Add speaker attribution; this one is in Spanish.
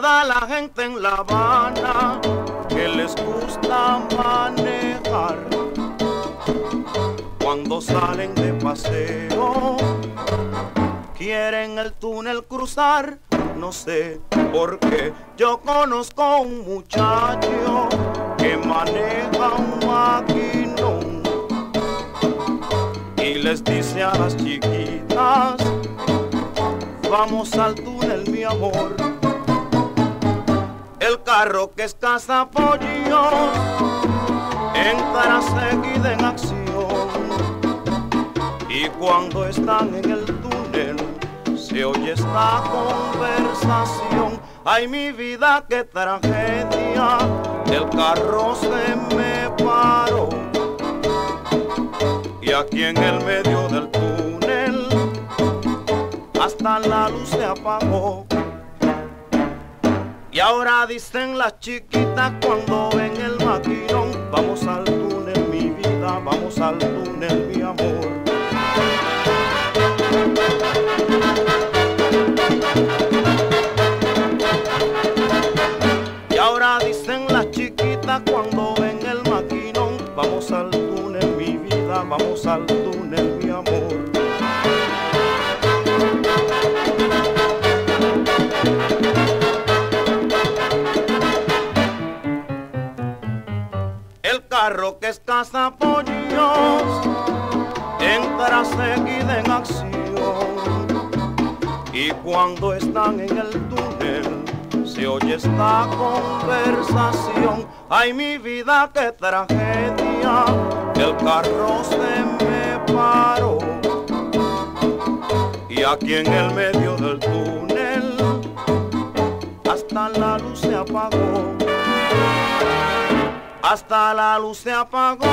Speaker 1: la gente en La Habana que les gusta manejar. Cuando salen de paseo, quieren el túnel cruzar. No sé por qué yo conozco un muchacho que maneja un maquinón y les dice a las chiquitas, vamos al túnel mi amor carro que es casa pollo entra seguida en acción. Y cuando están en el túnel se oye esta conversación. Ay mi vida qué tragedia el carro se me paró. Y aquí en el medio del túnel hasta la luz se apagó y ahora dicen las chiquitas cuando ven el maquinón, vamos al túnel mi vida, vamos al túnel mi amor. Y ahora dicen las chiquitas cuando ven el maquinón, vamos al túnel mi vida, vamos al túnel mi amor. Carro que es casa pollos entra seguida en acción. Y cuando están en el túnel se oye esta conversación. Ay mi vida qué tragedia el carro se me paró. Y aquí en el medio del túnel hasta la luz se apagó hasta la luz se apagó.